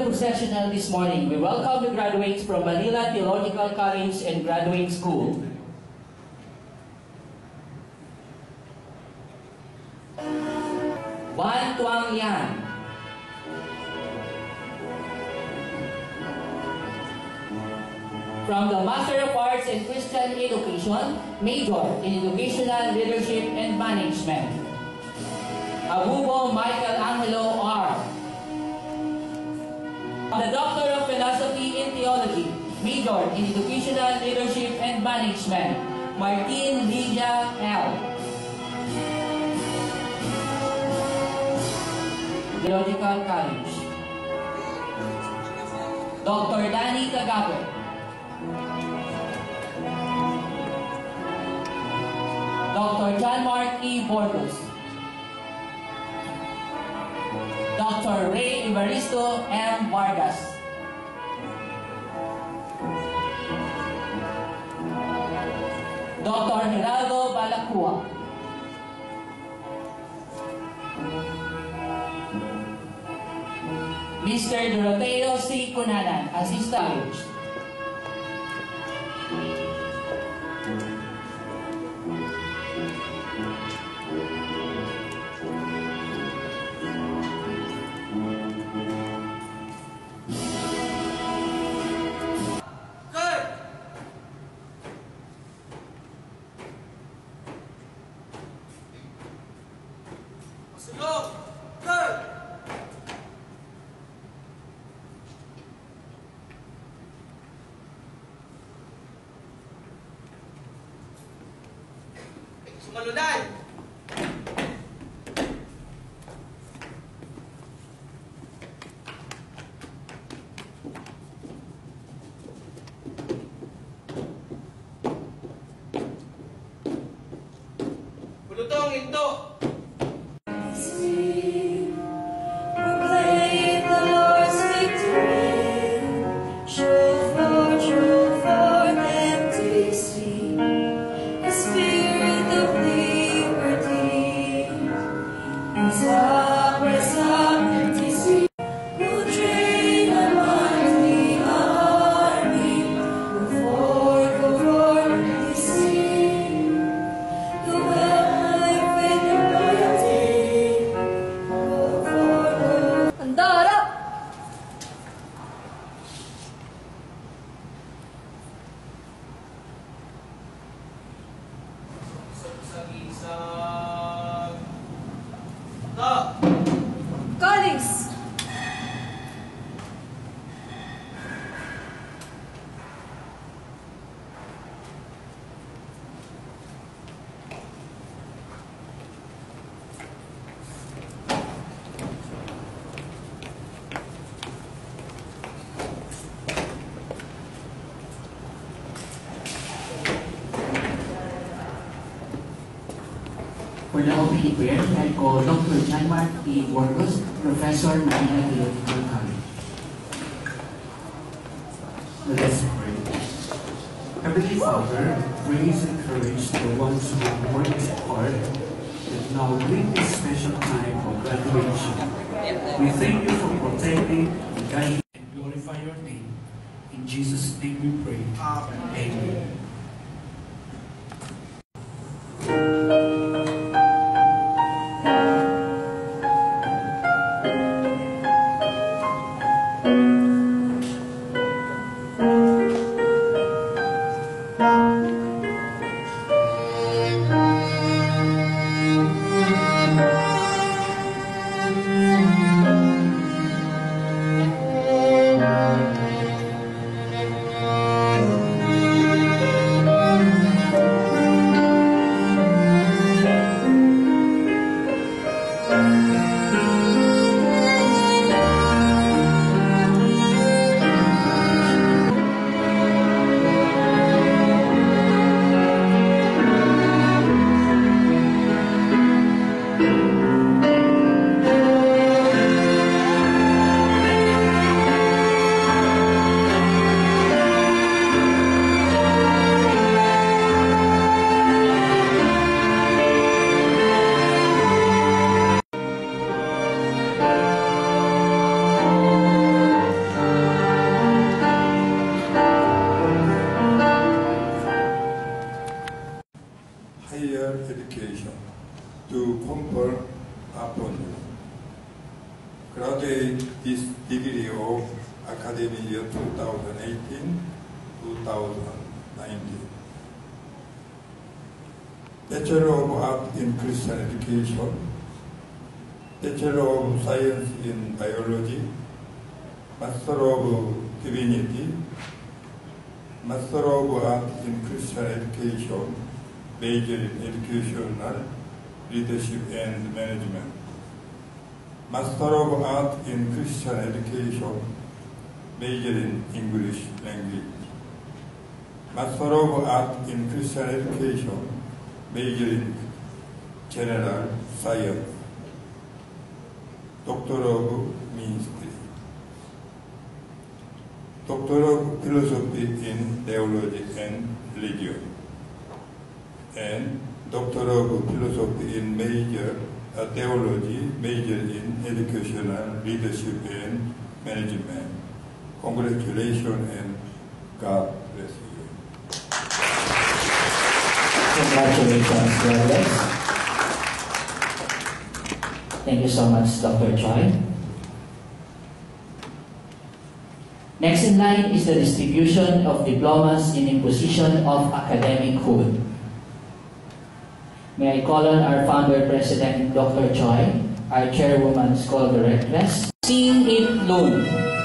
The processional this morning, we welcome the graduates from Manila Theological College and Graduate School. Wan Yan. From the Master of Arts in Christian Education, Major in Educational Leadership and Management. Abubo Michael Major in Educational Leadership and Management, Martin Lydia L. Theological College. Dr. Danny Kagape. Dr. John Mark E. Borges. Dr. Ray Evaristo M. Vargas. Dr. Geraldo Balacua. Mr. Doroteo C. Cunanan, Assistant. Sumalunan. Bulutong into. For the opening prayer, I call Dr. John Mark E. Borges, Professor, Manila Theological College. Let us pray. Heavenly Father, praise and courage the ones who worked hard and now bring this special time of graduation. We thank you for protecting guiding and glorify your name. In Jesus' name we pray. Amen. To confer upon you. Graduate this degree of academic year 2018-2019. Bachelor of Art in Christian Education, Bachelor of Science in Biology, Master of Divinity, Master of Art in Christian Education, major in Educational Leadership and Management. Master of Art in Christian Education, major in English language. Master of Art in Christian Education, major in General Science. Doctor of Ministry. Doctor of Philosophy in Theology and Religion. And Doctor of Philosophy in Major uh, Theology, major in Educational Leadership and Management. Congratulations and God bless you. Congratulations, graduates. Thank you so much, Dr. Choi. Next in line is the distribution of diplomas in imposition of academic hood. May I call on our founder president, Dr. Choi, our chairwoman, school directress, Sing It Loon.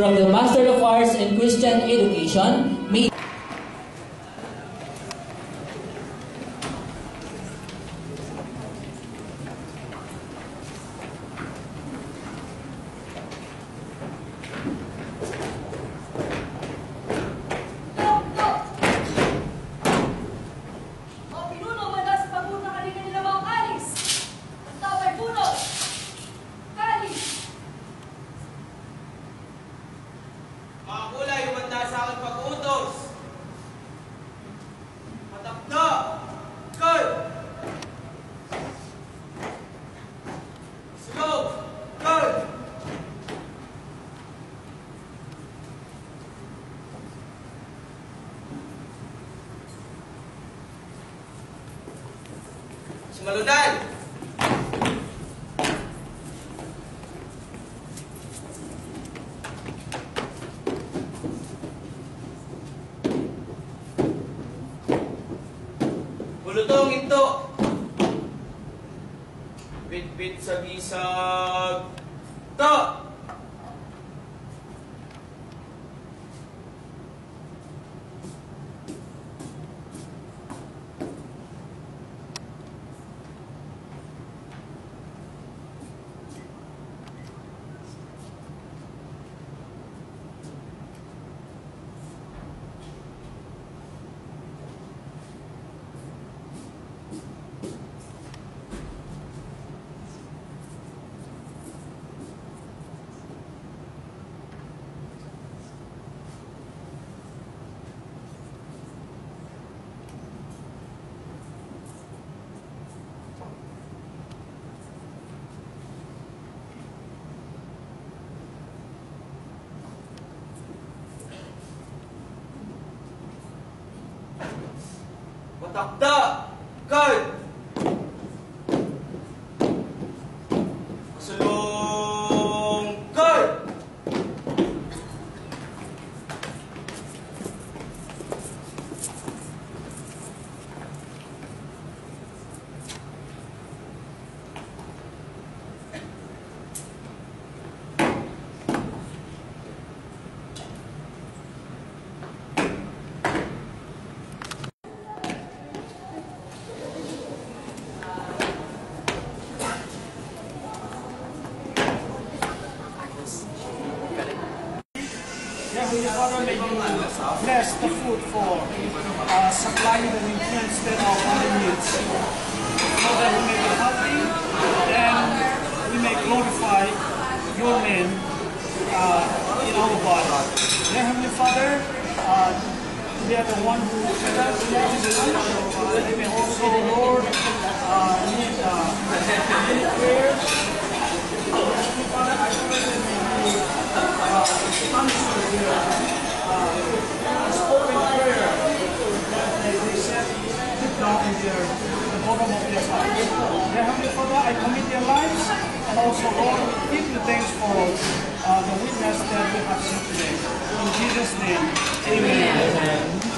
From the Master of Arts in Christian Education, Sumaludan! Bulutong ito. Bit-bit sa bisag. To! Тогда May you bless the food for uh, supplying the nutrients that our body needs, so that we may be healthy and we may glorify your name uh, in our body. Dear Heavenly Father, uh, we are the one who fed us we may also, Lord, uh, need uh, many prayers. Heavenly Father, I pray that may you answer their uh, spoken prayer that they, they said deep down in their, the bottom of their heart. Dear Heavenly Father, I commit their lives and also, Lord, give you thanks for uh, the witness that we have seen today. In Jesus' name, amen.